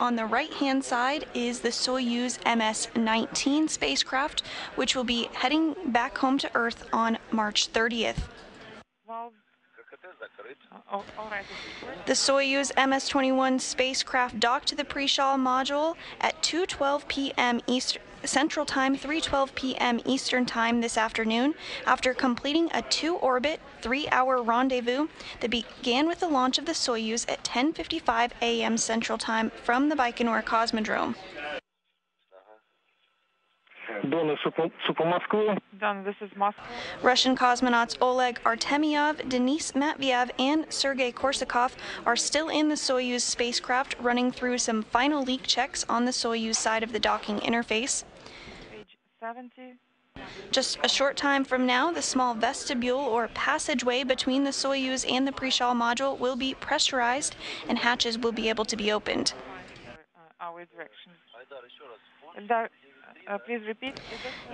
on the right hand side is the Soyuz MS 19 spacecraft, which will be heading back home to Earth on March 30th. Valve. Oh, all right. The Soyuz MS-21 spacecraft docked to the Prichal module at 2:12 p.m. Eastern Central Time, 3:12 p.m. Eastern Time this afternoon after completing a two-orbit, 3-hour rendezvous that began with the launch of the Soyuz at 10:55 a.m. Central Time from the Baikonur Cosmodrome. This is Moscow. Russian cosmonauts Oleg Artemyev, Denis Matveyev, and Sergey Korsakov are still in the Soyuz spacecraft running through some final leak checks on the Soyuz side of the docking interface. Page 70. Just a short time from now, the small vestibule or passageway between the Soyuz and the Prichal module will be pressurized and hatches will be able to be opened. Uh, please repeat.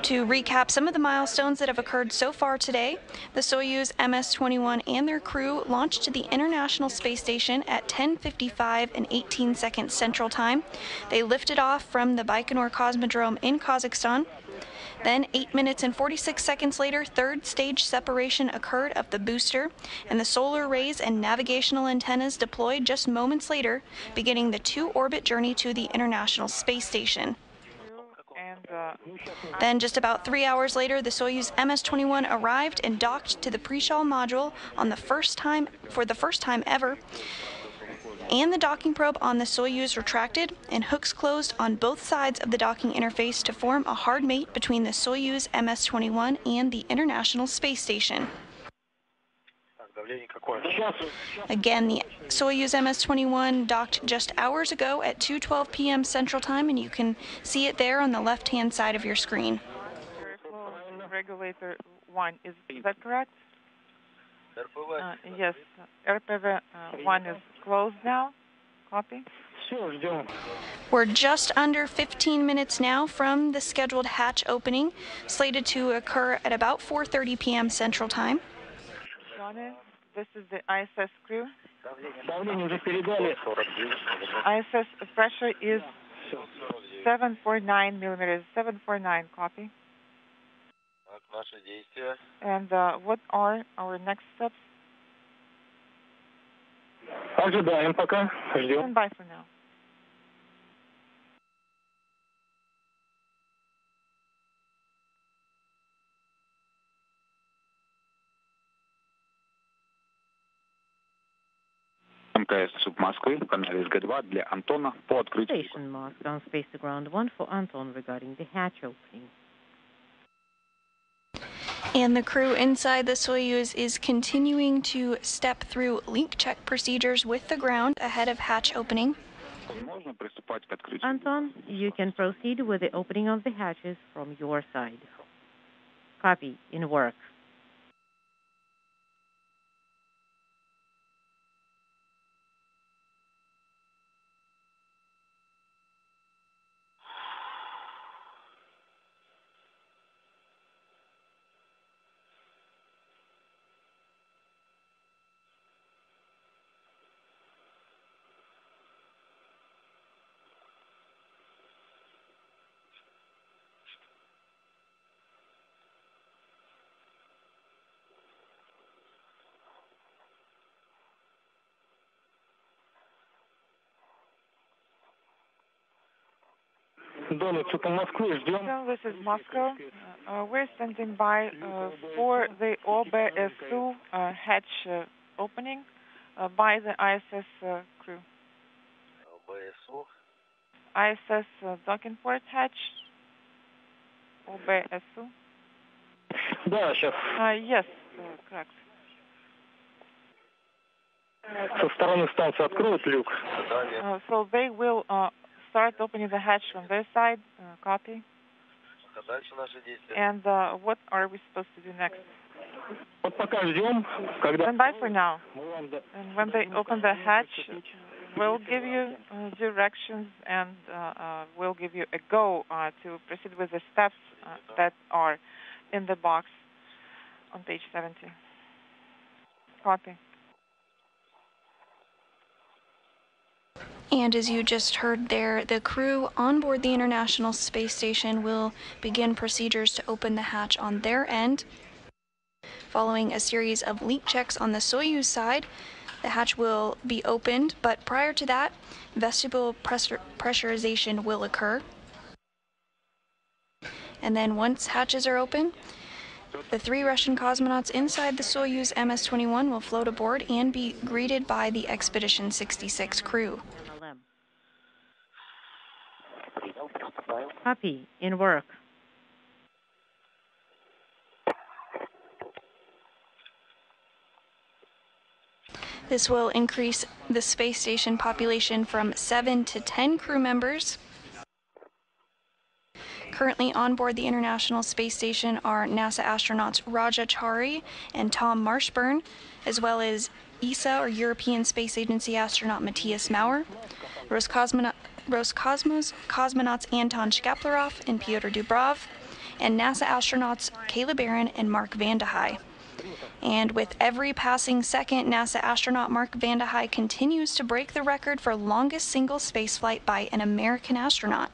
To recap some of the milestones that have occurred so far today, the Soyuz MS-21 and their crew launched to the International Space Station at 10:55 and 18 seconds Central Time. They lifted off from the Baikonur Cosmodrome in Kazakhstan. Then, 8 minutes and 46 seconds later, third stage separation occurred of the booster, and the solar arrays and navigational antennas deployed just moments later, beginning the two orbit journey to the International Space Station. Then, just about three hours later, the Soyuz MS-21 arrived and docked to the Prichal module on the first time for the first time ever. And the docking probe on the Soyuz retracted, and hooks closed on both sides of the docking interface to form a hard mate between the Soyuz MS-21 and the International Space Station. Again, the Soyuz MS-21 docked just hours ago at 2.12 p.m. Central Time, and you can see it there on the left-hand side of your screen. Regulator 1, is that correct? Uh, yes, RPV uh, 1 is closed now. Copy. We're just under 15 minutes now from the scheduled hatch opening, slated to occur at about 4.30 p.m. Central Time. Got it. this is the ISS crew. Давление уже передали. ISS pressure is 749 millimeters. 749. Copy. Так, наши действия. And uh, what are our next steps? Ожидаем пока. Ждем. Stand by for now. МКС Суп Москвы, канал СГ-2 для Антона по открытию. Station marked on Space to Ground 1 for Anton regarding the hatch opening. And the crew inside the Soyuz is continuing to step through leak check procedures with the ground ahead of hatch opening. Можно приступать к открытию. Anton, you can proceed with the opening of the hatches from your side. Copy. In work. Дона Супа Москвы, ждем. So this is Moscow. Uh, uh, we're standing by uh, for the OBSU uh, hatch uh, opening uh, by the ISS uh, crew. БСУ. ISS uh, docking port hatch. OBSU. Да, сейчас Uh, yes, uh, correct. со стороны станции откроют люк. Задание. Uh, so they will uh, start opening the hatch from their side. Uh, copy. А дальше наши действия. And uh, what are we supposed to do next? Вот пока ждем, когда Stand by for now. мы вам да- And when they open the hatch, we'll give you uh, directions and uh, uh, we'll give you a go uh, to proceed with the steps uh, that are in the box on page 70. Copy. And as you just heard there, the crew on board the International Space Station will begin procedures to open the hatch on their end. Following a series of leak checks on the Soyuz side, the hatch will be opened, but prior to that, vestibule pressur- pressurization will occur. And then once hatches are open, the three Russian cosmonauts inside the Soyuz MS 21 will float aboard and be greeted by the Expedition 66 crew. Copy. In work. This will increase the space station population from 7 to 10 crew members. Currently on board the International Space Station are NASA astronauts Raja Chari and Tom Marshburn, as well as ESA or European Space Agency astronaut Matthias Maurer, Roscosmonaut, Roscosmos cosmonauts Anton Shkaplerov and Pyotr Dubrov, and NASA astronauts Kayla Barron and Mark Vande Hei. And with every passing second, NASA astronaut Mark Vande Hei continues to break the record for longest single spaceflight by an American astronaut.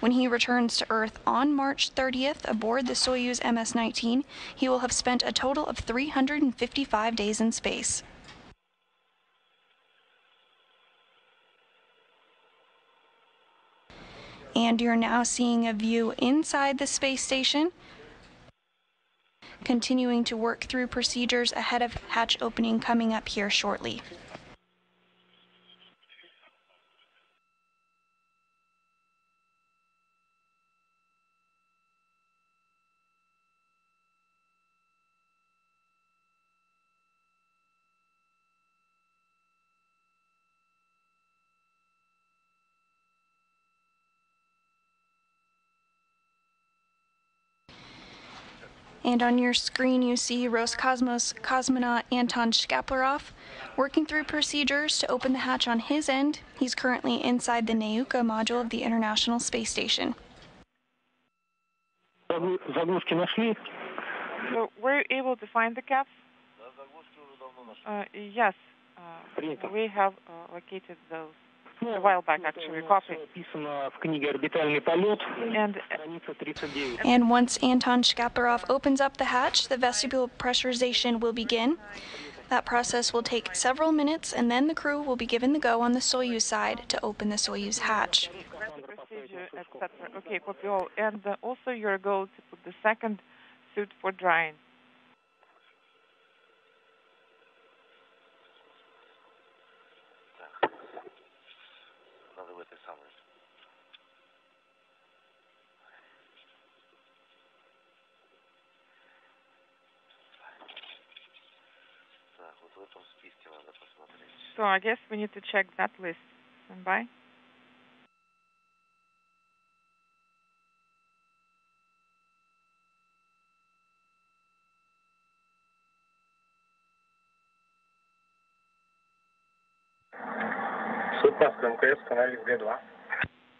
When he returns to Earth on March 30th aboard the Soyuz MS 19, he will have spent a total of 355 days in space. And you're now seeing a view inside the space station continuing to work through procedures ahead of hatch opening coming up here shortly. and on your screen you see Roscosmos cosmonaut Anton Shkaplerov working through procedures to open the hatch on his end. He's currently inside the Nauka module of the International Space Station. So were you able to find the caps? Uh, yes, uh, we have uh, located those a while back, actually, copy. And, э, and once Anton Shkaplerov opens up the hatch, the vestibule pressurization will begin. That process will take several minutes, and then the crew will be given the go on the Soyuz side to open the Soyuz hatch. Okay, and uh, also your goal to put the second suit for drying. So I guess we need to check that list. Stand by.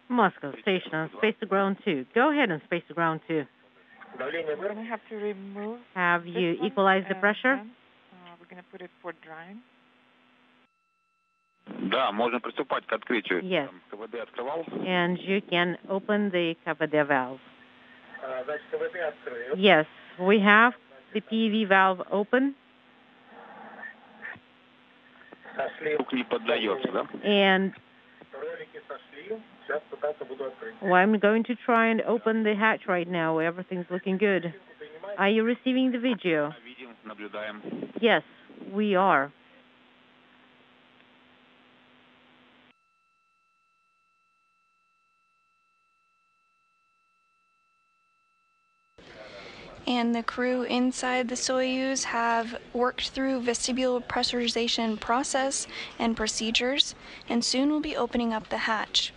Moscow station on Space to Ground 2. Go ahead on Space to Ground 2. We have to remove. Have you equalized the pressure? Uh, we're going to put it for drying. Да, можно приступать к открытию. Yes. Там КВД открывал. And you can open the KVD valve. Значит, КВД открыт. Yes, we have the PV valve open, Сошли. Рук не поддается, да? and Ролики сошли. Сейчас пытаться буду открыть. well, I'm going to try and open the hatch right now. Everything's looking good. Are you receiving the video? Видим, наблюдаем. Yes, we are. and the crew inside the Soyuz have worked through vestibule pressurization process and procedures, and soon will be opening up the hatch.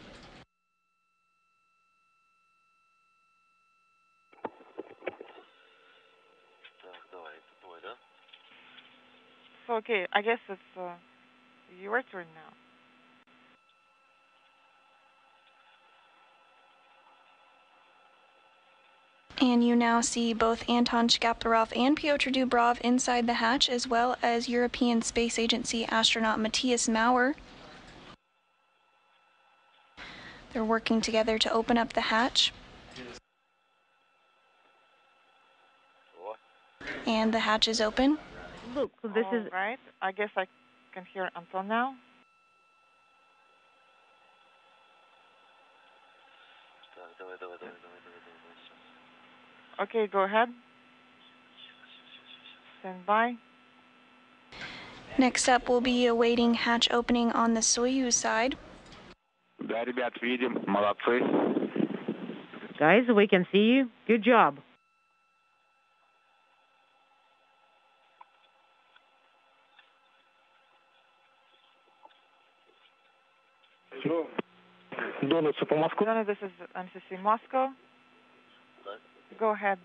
Okay, I guess it's uh, your turn now. And you now see both Anton Shkaplerov and Pyotr Dubrov inside the hatch, as well as European Space Agency astronaut Matthias Maurer. They're working together to open up the hatch, and the hatch is open. Look, this All is right. I guess I can hear Anton now. Okay, go ahead. Stand by. Next up, we'll be awaiting hatch opening on the Soyuz side. Да, ребят, видим, молодцы. guys. We can see you. Good job. Донат, це по Москві. Donna, this is MCC Moscow. Go ahead.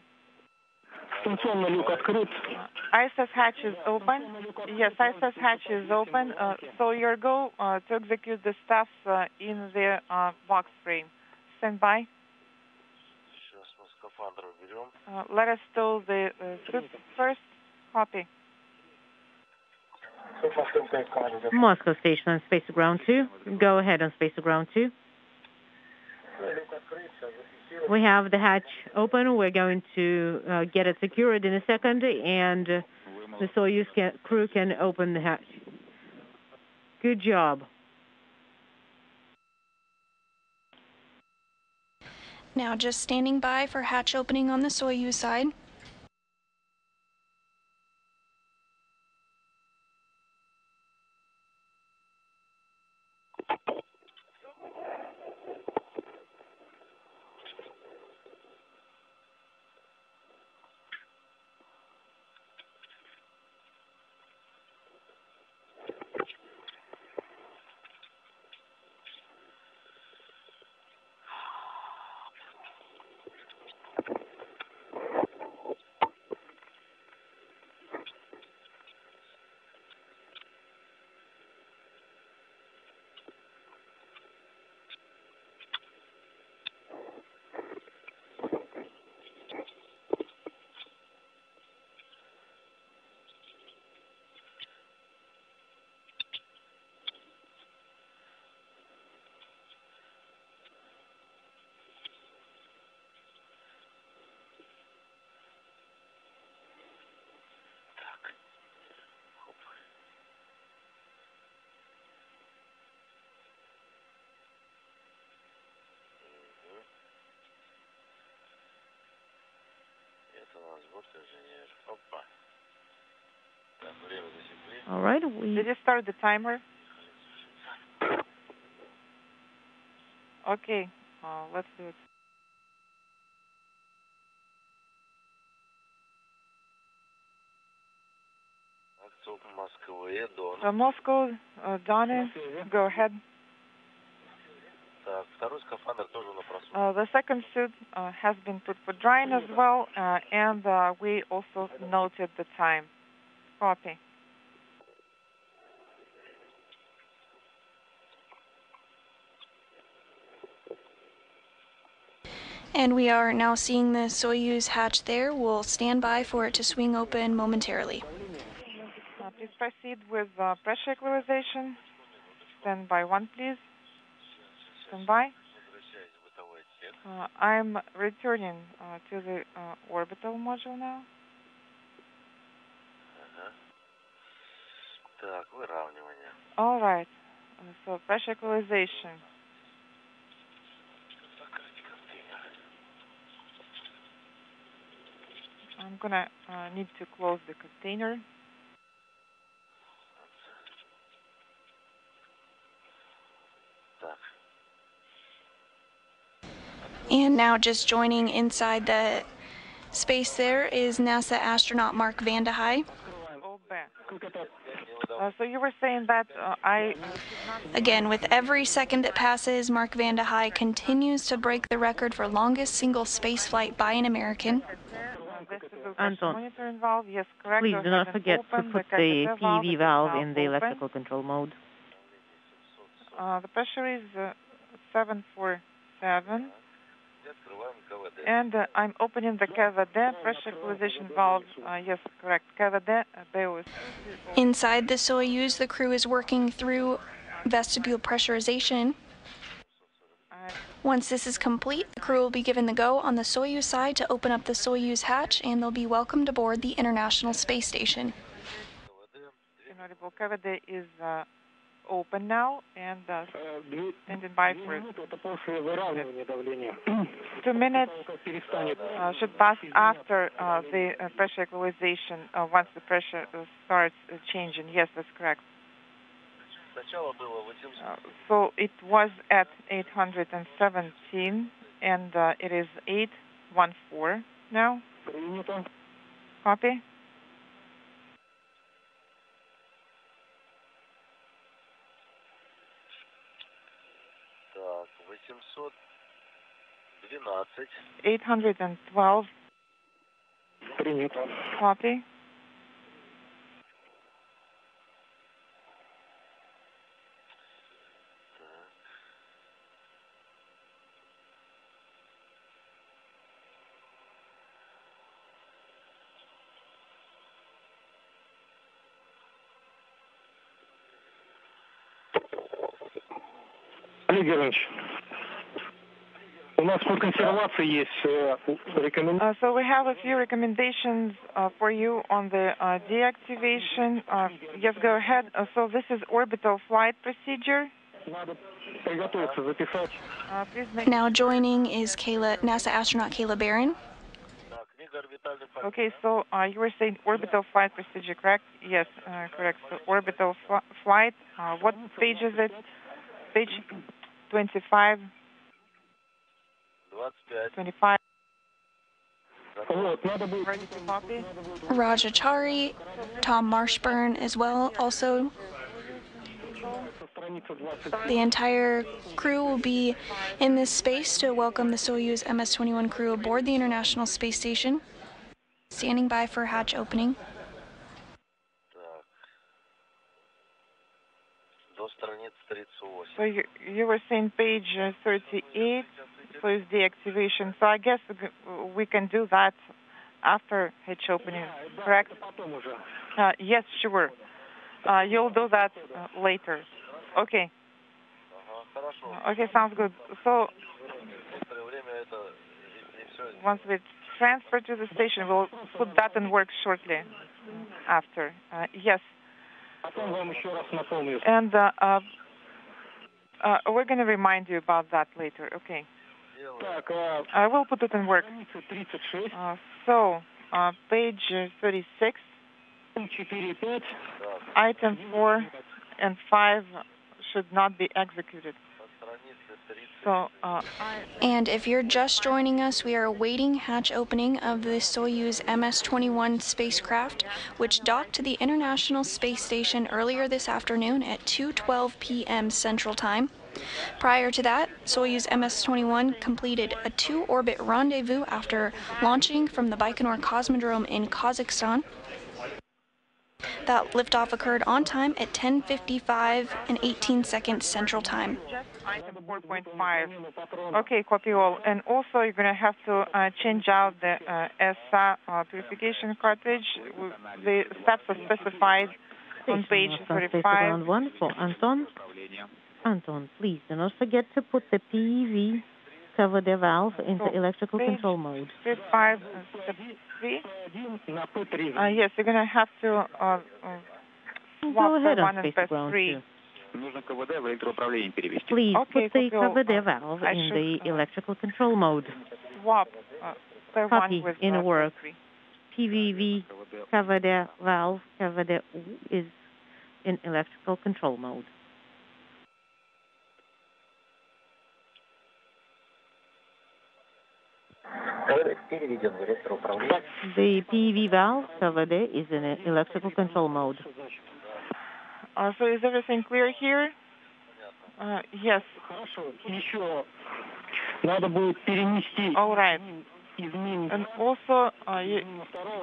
Станционный люк открыт. Uh, ISS hatch is open. Yes, ISS hatch is open. Uh, so your go uh, to execute the stuff uh, in the uh, box frame. Stand by. Сейчас мы скафандр уберем. Uh, let us stow the uh, suit first. Copy. Все, Москва, МКС команде. Moscow station on Space Ground 2. Go ahead on Space Ground 2. We have the hatch open. We're going to uh, get it secured in a second, and uh, the Soyuz can, crew can open the hatch. Good job. Now, just standing by for hatch opening on the Soyuz side. All right. We... Did you start the timer? Okay. Uh, let's do it. Uh, Moscow, uh, Donner, go ahead. Так, второй скафандр тоже на просмотр. Uh, the second suit uh, has been put for drying as well, uh, and uh, we also noted the time. Copy. And we are now seeing the Soyuz hatch there. We'll stand by for it to swing open momentarily. Uh, please proceed with uh, pressure equalization. Stand by one, please. Stand by. Возвращаясь в бытовой отсек. Uh, I'm returning uh, to the uh, orbital module now. Ага. Так, выравнивание. All right. Uh, so pressure equalization. Закрыть контейнер. I'm gonna uh, need to close the container. And now just joining inside the space there is NASA astronaut Mark Vande Hei. Uh, so you were saying that uh, I. Again, with every second that passes, Mark Vande Hei continues to break the record for longest single spaceflight by an American. Anton, yes, please do not forget to put the, the PV valve in the electrical open. control mode. Uh, the pressure is uh, 747 and uh, I'm opening the KVD pressure equalization valve. Uh, yes, correct. KVD BOS. Inside the Soyuz, the crew is working through vestibule pressurization. Once this is complete, the crew will be given the go on the Soyuz side to open up the Soyuz hatch and they'll be welcomed aboard the International Space Station. KVD is uh, open now, and uh, standing by for. Two minutes uh, should pass after uh, the uh, pressure equalization, uh, once the pressure uh, starts changing. Yes, that's correct. So it was at 817, and it is 814 now. Copy. Так, 812. 812. Принято. Copy. Так. Олег Германович, у нас по консервации есть э, рекомендации. Uh, so we have a few recommendations uh, for you on the uh, deactivation. Uh, yes, go ahead. Uh, so this is orbital flight procedure. Надо приготовиться, записать. Uh, please make Now joining is Kayla, NASA astronaut Kayla Barron. Так, книга орбитальных полетов. Okay, so uh, you were saying orbital flight procedure, correct? Yes, uh, correct. So orbital fl- flight. Uh, what page is it? Page 25, 25. Raja Chari, Tom Marshburn as well, also. The entire crew will be in this space to welcome the Soyuz MS-21 crew aboard the International Space Station. Standing by for hatch opening. So you, you were saying page uh, 38 with the activation. So I guess we can do that after hedge opening, correct? Uh, yes, sure. Uh, you'll do that uh, later. Okay. Okay, sounds good. So once we transfer to the station, we'll put that in work shortly after. Uh, yes. And uh, uh, we're going to remind you about that later. Okay. Делаю. Так, а, I will put it in work. страница 36, Uh, so, uh, page uh, 36, 4, 5. Так, item 4 and 5 should not be executed. на странице 30. So, uh, And if you're just joining us, we are awaiting hatch opening of the Soyuz MS-21 spacecraft, which docked to the International Space Station earlier this afternoon at 2:12 p.m. Central Time. Prior to that, Soyuz MS-21 completed a two-orbit rendezvous after launching from the Baikonur Cosmodrome in Kazakhstan. That liftoff occurred on time at 10:55 and 18 seconds Central Time. just item 4.5. Okay, copy all. And also, you're going to have to uh, change out the uh, ESA uh, purification cartridge. The steps are specified on page Station Master, Space 35. Ground One for Anton. Anton, please do not forget to put the PEV cover the valve into So, electrical page- control mode. Step 5, uh, step 3. Один на П3. Uh, yes, you're going to have to uh, uh, Go swap ahead the on one and Space press Ground 3. 2. Нужно КВД в электроуправление перевести. Please Okay, put the copy all. cover the Uh, valve I in should, the uh, electrical control mode. Swap uh, the Copy, one with in uh, work. press 3. PVV cover the valve cover the is in electrical control mode. The PEV valve over there is in electrical control mode. Uh, so is everything clear here? Uh, yes. All right. And also, uh, you,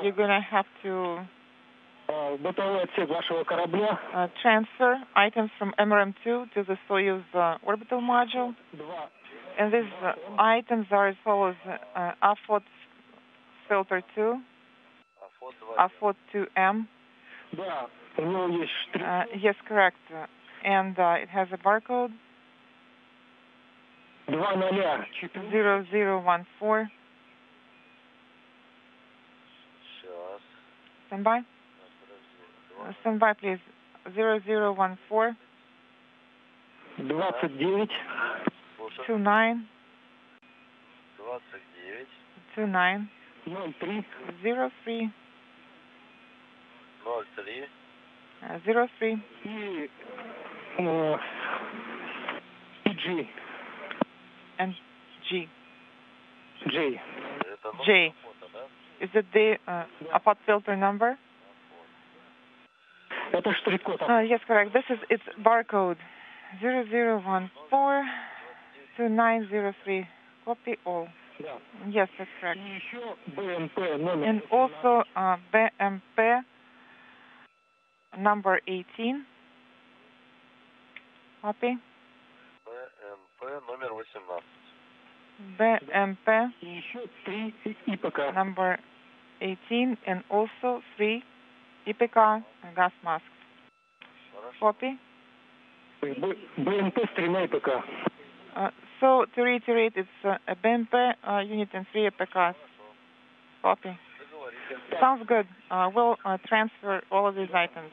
you're gonna have to uh, transfer items from MRM2 to the Soyuz uh, orbital module. And these uh, items are as follows: uh, uh AFOD filter 2, AFOD 2M. Uh, yes, correct. And uh, it has a barcode. 0014. Stand by. Stand by, please. 0014. 29. two nine 29, two nine Ноль три. zero three 03, uh, zero three И э, PG. and G. J. это номер J. фото, да? Is it the uh, APOT filter number? Это штрих-код. Uh, yes, correct. This is its barcode. Zero zero one four two nine zero three. Copy all. Да. Yes, that's correct. И еще БМП номер. And also uh, BMP number 18. Copy. БМП номер 18. BMP И еще три ИПК. number 18 and also three IPK gas masks. Хорошо. Copy. Б- БМП с тремя ИПК. Uh, so to reiterate, it's uh, a BMP uh, unit in 3 PKs. Copy. Sounds good. Uh, we'll transfer all of these items.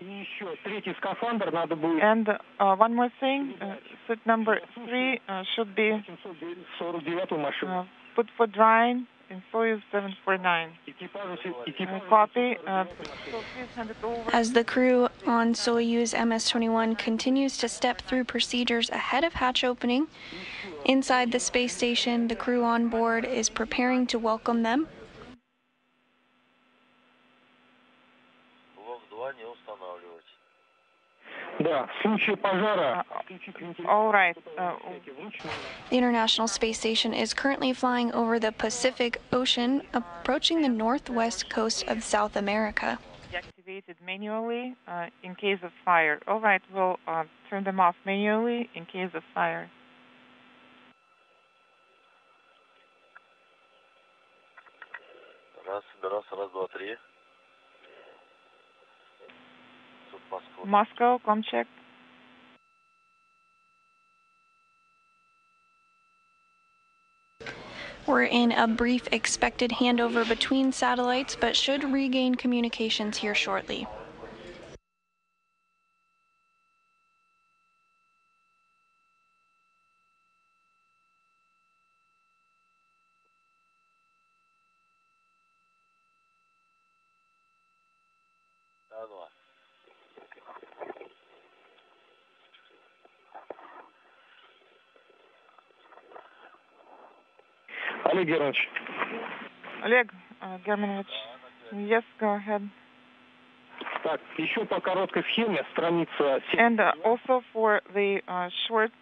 And one more thing, suit number 3 should be put for drying in Soyuz 749. Copy. As the crew on Soyuz MS-21 continues to step through procedures ahead of hatch opening, Inside the space station, the crew on board is preparing to welcome them. All right. Uh, the International Space Station is currently flying over the Pacific Ocean, approaching the northwest coast of South America. Activated manually uh, in case of fire. All right, we'll uh, turn them off manually in case of fire. Раз, раз, раз, два, три. Тут Москва. Moscow, Comcheck. We're in a brief expected handover between satellites, but should regain communications here shortly. Олег Германович, Oleg uh, Germanovich. Yes, go ahead. так, еще по короткой схеме, страница 7. And uh, also for the uh, short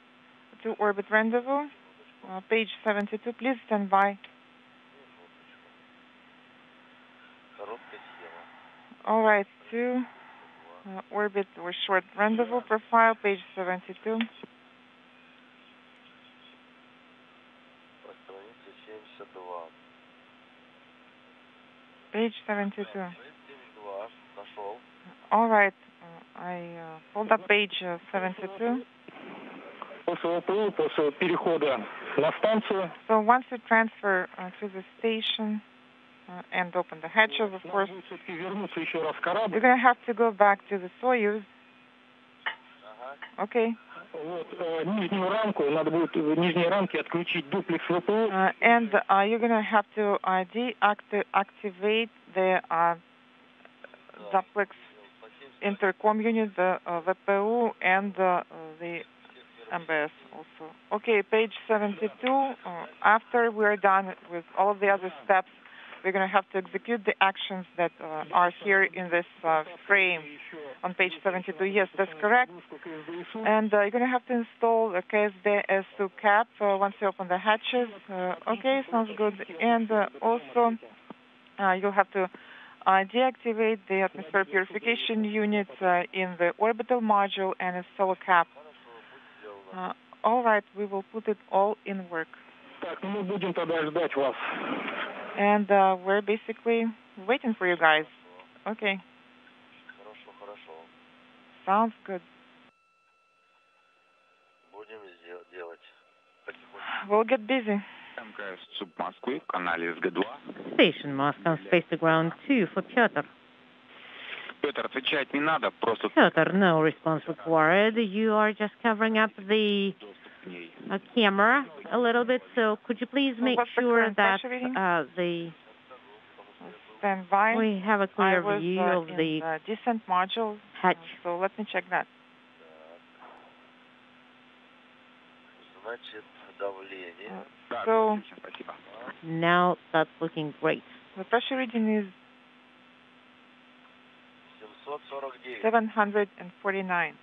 to orbit rendezvous, uh, page 72, please stand by. Короткая схема. All right, to uh, orbit or short rendezvous profile, page 72. Page 72. All right. Uh, I uh, pulled up page uh, 72. So once you transfer uh, to the station uh, and open the hatches, of course, you're going to have to go back to the Soyuz. Okay. Вот, э, нижнюю рамку, надо будет в нижней рамке отключить дуплекс ВПУ. Uh, and uh, you're going to have to uh, deactivate the uh, duplex intercom unit, the uh, VPU, and uh, the MBS also. Okay, page 72. Uh, after we're done with all of the other steps, we're going to have to execute the actions that uh, are here in this uh, frame on page 72. Yes, that's correct. And uh, you're going to have to install a KSD S2 cap uh, once you open the hatches. Uh, okay, sounds good. And uh, also, uh, you'll have to uh, deactivate the atmosphere purification units uh, in the orbital module and install a cap. Uh, all right, we will put it all in work. Так, ну мы будем тогда ждать вас. And uh, we're basically waiting for you guys. Okay, Хорошо, хорошо. sounds good. Будем сдел- делать. Потихоньку. we'll get busy. МКС СУП Москвы, канале СГ-2. Station Moscow, space to ground 2 for Pyotr. Петр, отвечать не надо, просто Pyotr, no response required. You are just covering up the доступ к ней. uh, camera a little bit, so could you please So make what's the sure current that pressure reading? uh, the Stand by. we have a I clear was view uh, of in the the descent module, hatch? so let me check that. Значит, давление. Да, So- отлично, спасибо. Now that's looking great. The pressure reading is 749. 749.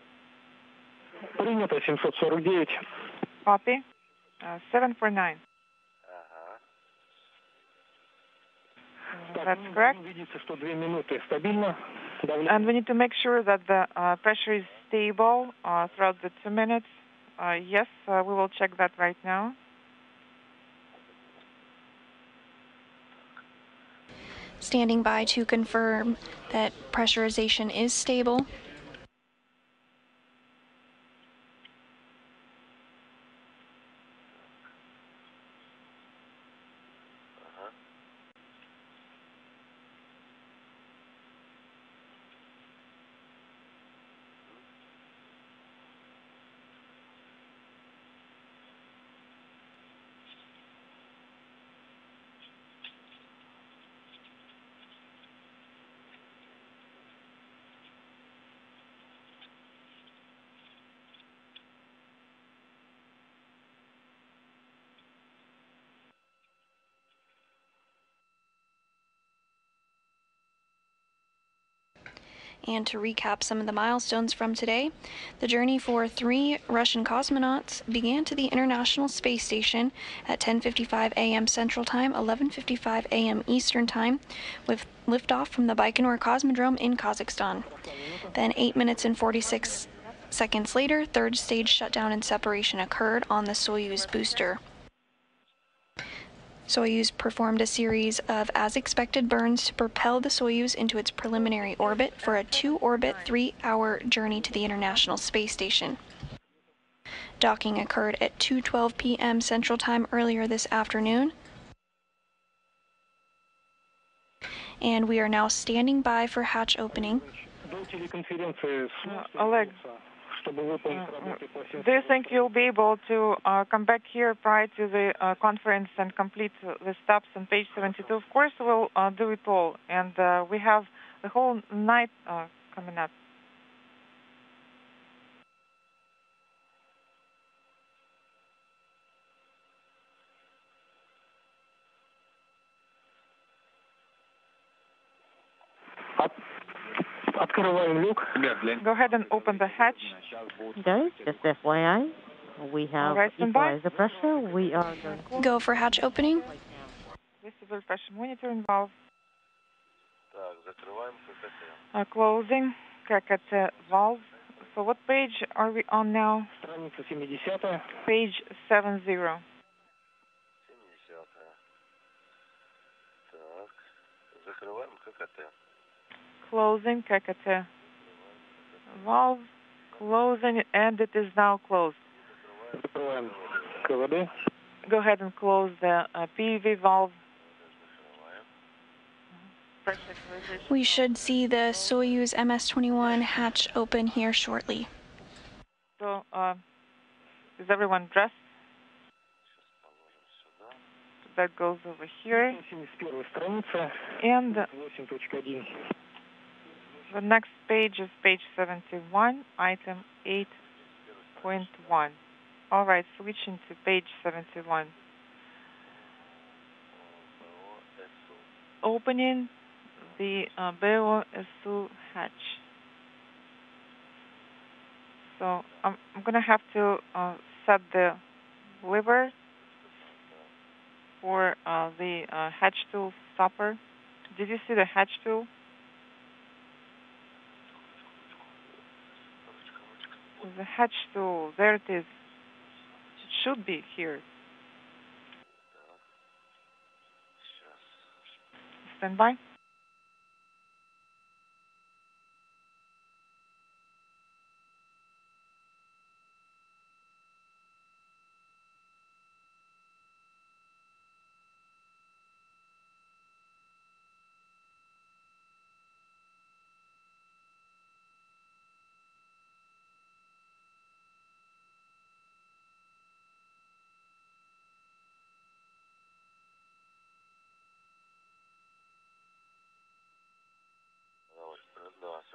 Принято 749. Copy. Uh, 749. That's correct. And we need to make sure that the uh, pressure is stable uh, throughout the two minutes. Uh, yes, uh, we will check that right now. Standing by to confirm that pressurization is stable. And to recap some of the milestones from today, the journey for three Russian cosmonauts began to the International Space Station at 10:55 a.m. Central Time, 11:55 a.m. Eastern Time, with liftoff from the Baikonur Cosmodrome in Kazakhstan. Then 8 minutes and 46 seconds later, third stage shutdown and separation occurred on the Soyuz booster. Soyuz performed a series of as-expected burns to propel the Soyuz into its preliminary orbit for a two-orbit, three-hour journey to the International Space Station. Docking occurred at 2.12 p.m. Central Time earlier this afternoon, and we are now standing by for hatch opening. Uh, Oleg, Mm-hmm. Do you think you'll be able to uh, come back here prior to the uh, conference and complete the steps on page 72? Of course, we'll uh, do it all, and uh, we have the whole night uh, coming up. up. Go ahead and open the hatch. Сейчас будет Guys, just FYI, we have Alright, stand by. equalizer pressure. We are going Go for hatch opening. Vestibular pressure monitoring valve. Так, закрываем ККТ. Uh, closing KKT valve. So what page are we on now? Страница 70 Page 70. 70 Так, закрываем ККТ. closing KKT valve, closing, and it is now closed. Go ahead and close the uh, PV valve. We should see the Soyuz MS-21 hatch open here shortly. So, uh, is everyone dressed? So that goes over here. And the next page is page 71, item 8.1. All right, switching to page 71. Opening the uh, BOSU hatch. So I'm, I'm going to have to uh, set the lever for uh, the uh, hatch tool stopper. Did you see the hatch tool? The hatch tool, there it is. It should be here. Stand by.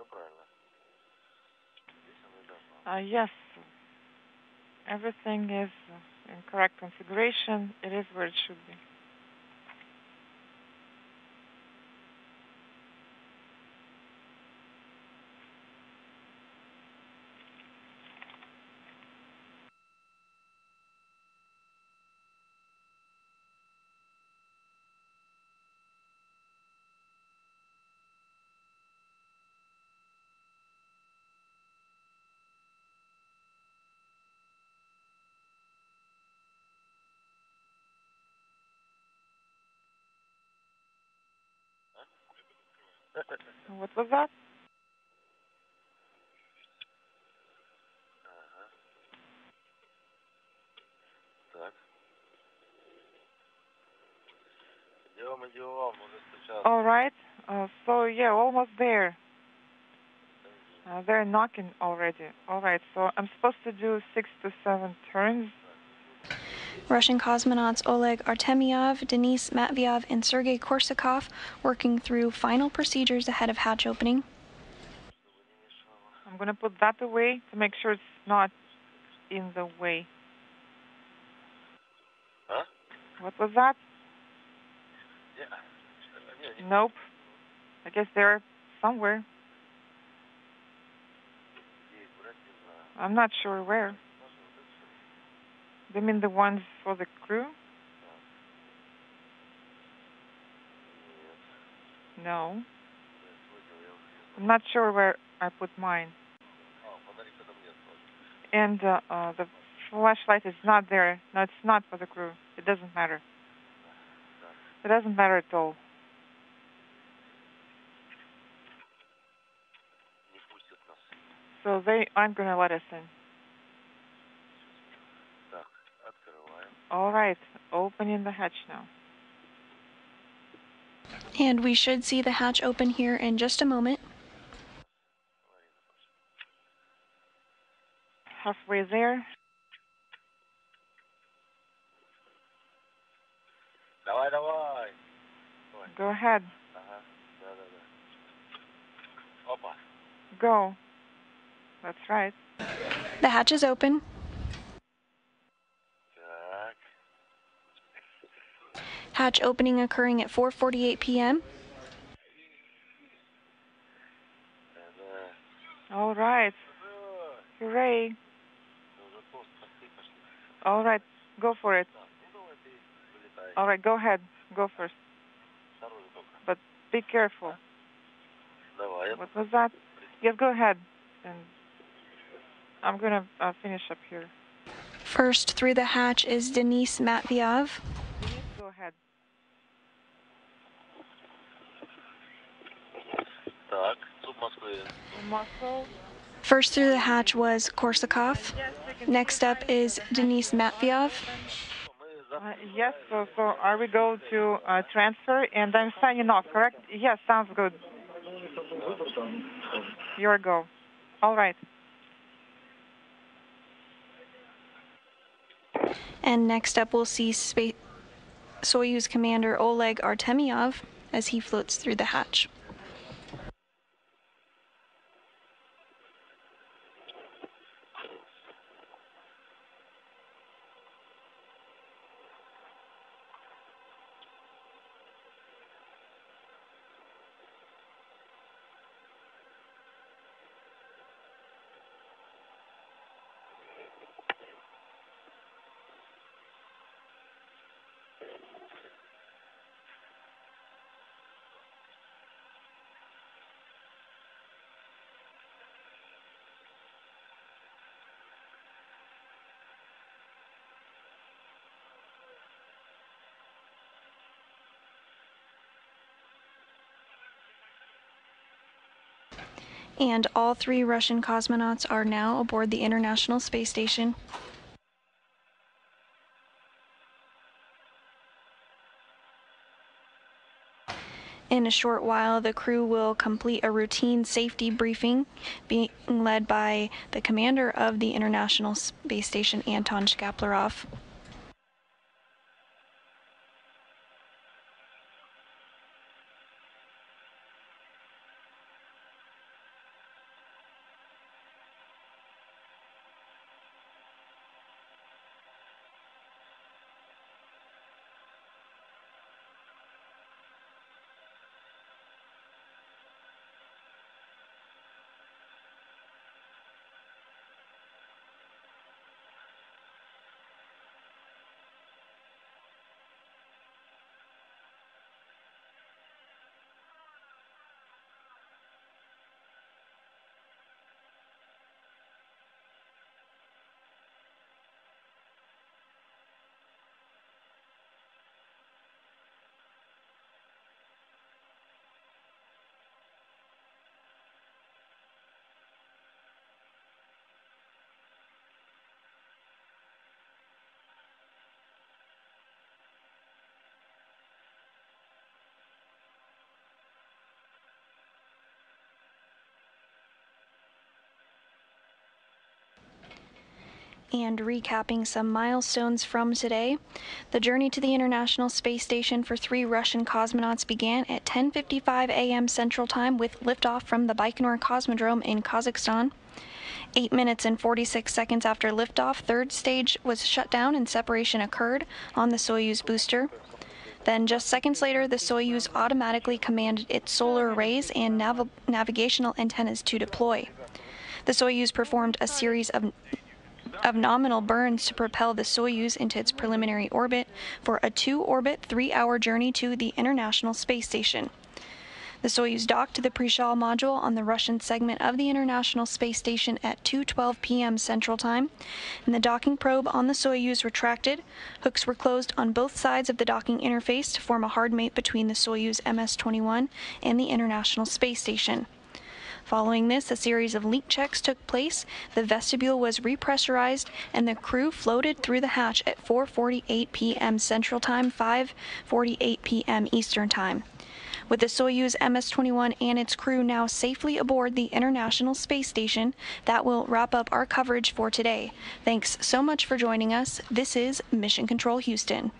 Все правильно. Здесь оно и должно. Uh, yes. Everything is in correct configuration. It is where it should be. What was that? Ага. Так. Идем, идем, уже стучат. All right. Uh, so yeah, almost there. Uh, they're knocking already. All right. So I'm supposed to do six to seven turns. Russian cosmonauts Oleg Artemyev, Denis Matveyev, and Sergey Korsakov working through final procedures ahead of hatch opening. I'm going to put that away to make sure it's not in the way. Huh? What was that? Yeah. Nope. I guess they're somewhere. I'm not sure where. You mean the ones for the crew? No. I'm not sure where I put mine. And uh, uh, the flashlight is not there. No, it's not for the crew. It doesn't matter. It doesn't matter at all. So they aren't going to let us in. All right, opening the hatch now. And we should see the hatch open here in just a moment. Halfway there. Go ahead. Go. That's right. The hatch is open. hatch opening occurring at 4:48 p.m. All right. Hooray. All right, go for it. All right, go ahead. Go first. But be careful. What was that? Yes, go ahead. And I'm going to uh, finish up here. First through the hatch is Denis Matveyev. First through the hatch was Korsakov. Next up is Denis Matveyev. Uh, yes, so, so are we go to uh, transfer and I'm signing off, correct? Yes, sounds good. Your go. All right. And next up, we'll see Space Soyuz Commander Oleg Artemyev as he floats through the hatch. And all three Russian cosmonauts are now aboard the International Space Station. In a short while, the crew will complete a routine safety briefing being led by the commander of the International Space Station, Anton Shkaplerov. And recapping some milestones from today, the journey to the International Space Station for three Russian cosmonauts began at 10:55 a.m. Central Time with liftoff from the Baikonur Cosmodrome in Kazakhstan. 8 minutes and 46 seconds after liftoff, third stage was shut down and separation occurred on the Soyuz booster. Then, just seconds later, the Soyuz automatically commanded its solar arrays and nav- navigational antennas to deploy. The Soyuz performed a series of of nominal burns to propel the Soyuz into its preliminary orbit for a two orbit, three hour journey to the International Space Station. The Soyuz docked to the Prichal module on the Russian segment of the International Space Station at 2:12 p.m. Central Time, and the docking probe on the Soyuz retracted. Hooks were closed on both sides of the docking interface to form a hard mate between the Soyuz MS-21 and the International Space Station. Following this, a series of leak checks took place, the vestibule was repressurized, and the crew floated through the hatch at 4:48 p.m. Central Time, 5:48 p.m. Eastern Time. With the Soyuz MS-21 and its crew now safely aboard the International Space Station, that will wrap up our coverage for today. Thanks so much for joining us. This is Mission Control Houston.